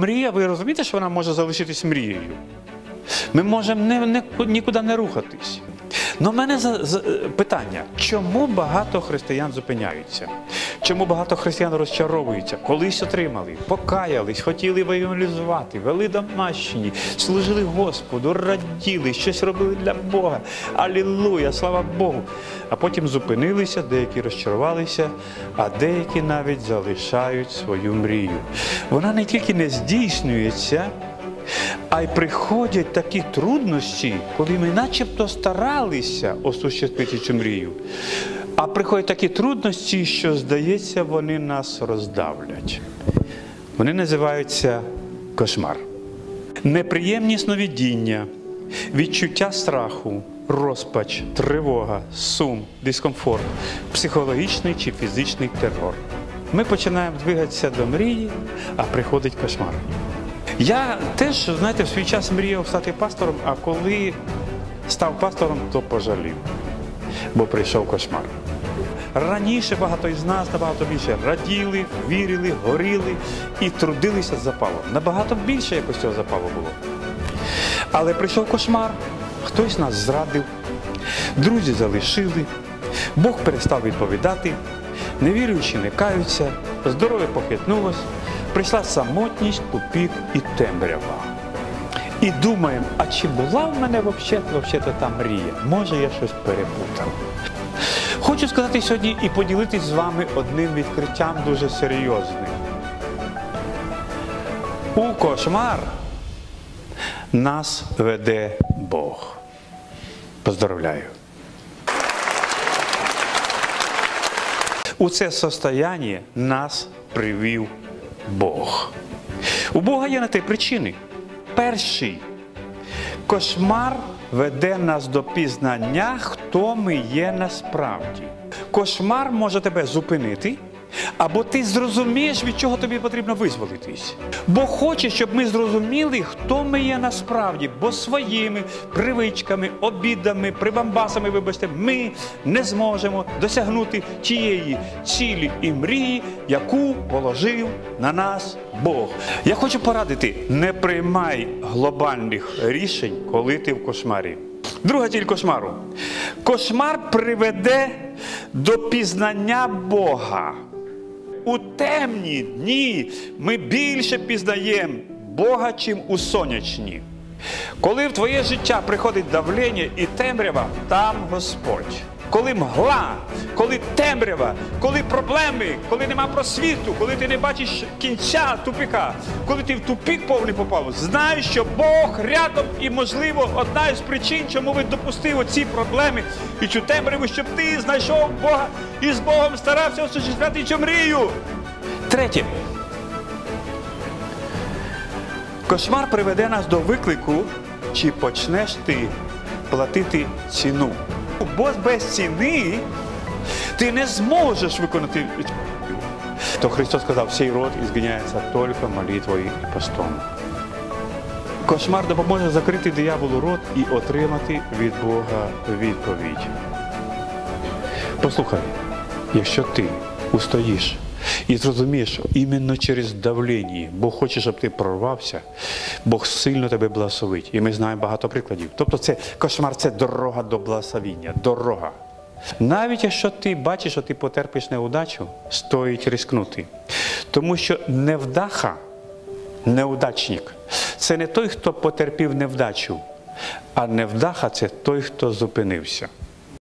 Мрія, ви розумієте, що вона може залишитись мрією? Ми можемо не, нікуди не рухатись. Ну, в мене за, за, питання: чому багато християн зупиняються? Чому багато християн розчаровуються? Колись отримали, покаялись, хотіли евангелізувати, вели домашні, служили Господу, раділи, щось робили для Бога. Алілуя, слава Богу. А потім зупинилися, деякі розчарувалися, а деякі навіть залишають свою мрію. Вона не тільки не здійснюється. А й приходять такі труднощі, коли ми начебто старалися осуществити цю мрію. А приходять такі трудності, що, здається, вони нас роздавлять. Вони називаються кошмар. Неприємні сновидіння, відчуття страху, розпач, тривога, сум, дискомфорт, психологічний чи фізичний терор. Ми починаємо двигатися до мрії, а приходить кошмар. Я теж, знаєте, в свій час мріяв стати пастором, а коли став пастором, то пожалів, бо прийшов кошмар. Раніше багато із нас набагато більше раділи, вірили, горіли і трудилися з запалом. Набагато більше якось цього запалу було. Але прийшов кошмар, хтось нас зрадив, друзі залишили, Бог перестав відповідати, невіруючі не каються, здоров'я похитнулось, прийшла самотність, тупік і темрява. І думаємо, а чи була в мене взагалі та мрія? Може, я щось перепутав. Хочу сказати сьогодні і поділитись з вами одним відкриттям дуже серйозним. У кошмар нас веде Бог. Поздравляю. У це состояние нас привів Бог. У Бога є на те причини. Перший кошмар веде нас до пізнання, хто ми є насправді. Кошмар може тебе зупинити, або ти зрозумієш, від чого тобі потрібно визволитись. Бог хоче, щоб ми зрозуміли, хто ми є насправді, бо своїми привичками, обідами, прибамбасами, вибачте, ми не зможемо досягнути тієї цілі і мрії, яку положив на нас Бог. Я хочу порадити: не приймай глобальних рішень, коли ти в кошмарі. Друга ціль кошмару. Кошмар приведе до пізнання Бога. У темні дні ми більше пізнаємо Бога, чим у сонячні. Коли в твоє життя приходить давлення і темрява, там Господь. Коли мгла, коли темрява, коли проблеми, коли нема просвіту, коли ти не бачиш кінця тупика, коли ти в тупик повний попав, знай, що Бог рядом і, можливо, одна із причин, чому він допустив оці проблеми і цю темряву, щоб ти знайшов Бога і з Богом старався осуществляти цю мрію. Третє. Кошмар приведе нас до виклику, чи почнеш ти платити ціну. Бо без ціни ти не зможеш виконати. То Христос сказав, цей род ізганяється тільки молитвою і постом. Кошмар допоможе закрити дияволу рот і отримати від Бога відповідь. Послухай, якщо ти устоїш і зрозумієш, іменно через давлення Бог хоче, щоб ти прорвався, Бог сильно тебе благословить. І ми знаємо багато прикладів. Тобто це кошмар це дорога до благословіння, дорога. Навіть якщо ти бачиш, що ти потерпиш неудачу, стоїть рискнути. Тому що невдаха, неудачник це не той, хто потерпів невдачу, а невдаха це той, хто зупинився.